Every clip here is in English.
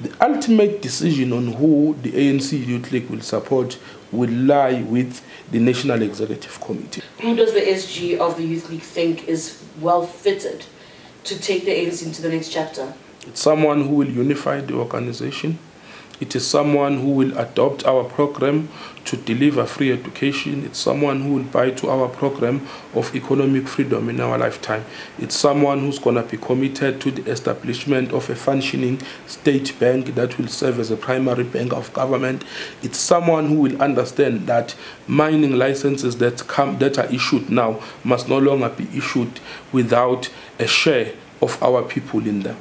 The ultimate decision on who the ANC Youth League will support will lie with the National Executive Committee. Who does the SG of the Youth League think is well fitted to take the ANC into the next chapter? It's someone who will unify the organization. It is someone who will adopt our program to deliver free education. It's someone who will buy to our program of economic freedom in our lifetime. It's someone who's going to be committed to the establishment of a functioning state bank that will serve as a primary bank of government. It's someone who will understand that mining licenses that come that are issued now must no longer be issued without a share of our people in them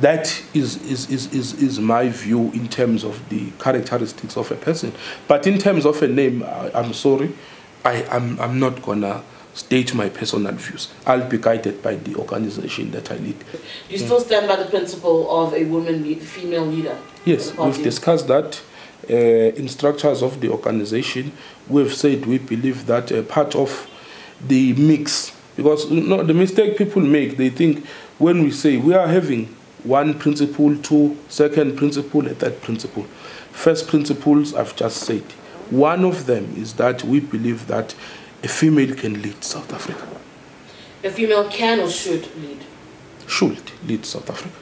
that is, is, is, is, is my view in terms of the characteristics of a person. But in terms of a name, I, I'm sorry, I, I'm, I'm not going to state my personal views. I'll be guided by the organization that I lead. Do you still stand by the principle of a woman, lead, female leader? Yes, we've discussed that. Uh, in structures of the organization, we've said we believe that uh, part of the mix, because you know, the mistake people make, they think when we say we are having one principle, two, second principle, a third principle. First principles, I've just said. One of them is that we believe that a female can lead South Africa. A female can or should lead? Should lead South Africa.